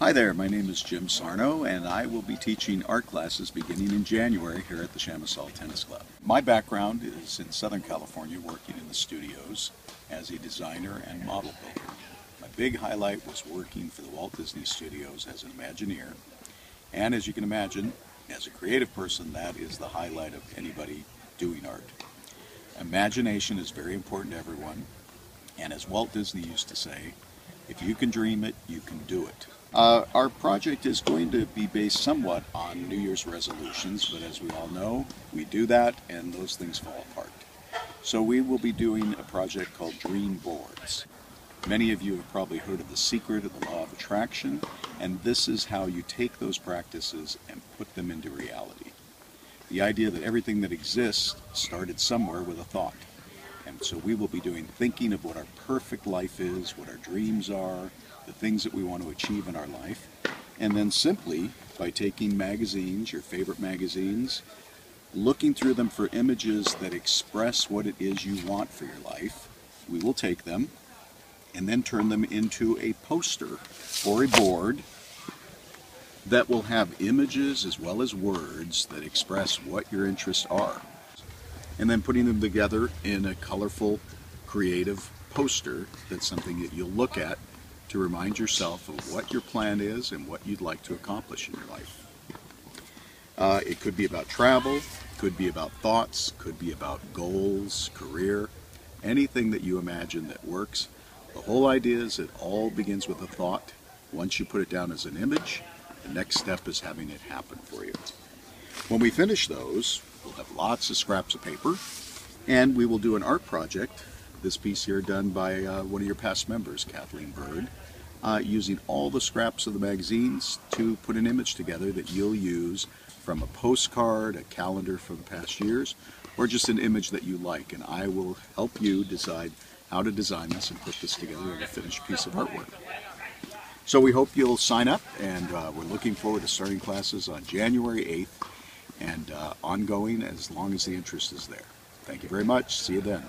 Hi there, my name is Jim Sarno, and I will be teaching art classes beginning in January here at the Chamisal Tennis Club. My background is in Southern California, working in the studios as a designer and model builder. My big highlight was working for the Walt Disney Studios as an Imagineer, and as you can imagine, as a creative person, that is the highlight of anybody doing art. Imagination is very important to everyone, and as Walt Disney used to say, if you can dream it, you can do it. Uh, our project is going to be based somewhat on New Year's resolutions, but as we all know, we do that and those things fall apart. So we will be doing a project called Dream Boards. Many of you have probably heard of the secret of the law of attraction, and this is how you take those practices and put them into reality. The idea that everything that exists started somewhere with a thought. And so we will be doing thinking of what our perfect life is, what our dreams are, the things that we want to achieve in our life. And then simply by taking magazines, your favorite magazines, looking through them for images that express what it is you want for your life, we will take them and then turn them into a poster or a board that will have images as well as words that express what your interests are. And then putting them together in a colorful, creative poster that's something that you'll look at to remind yourself of what your plan is and what you'd like to accomplish in your life. Uh, it could be about travel, could be about thoughts, could be about goals, career, anything that you imagine that works. The whole idea is it all begins with a thought. Once you put it down as an image, the next step is having it happen for you. When we finish those, we'll have lots of scraps of paper, and we will do an art project this piece here done by uh, one of your past members, Kathleen Bird, uh, using all the scraps of the magazines to put an image together that you'll use from a postcard, a calendar from the past years, or just an image that you like. And I will help you decide how to design this and put this together in a finished piece of artwork. So we hope you'll sign up, and uh, we're looking forward to starting classes on January 8th and uh, ongoing as long as the interest is there. Thank you very much. See you then.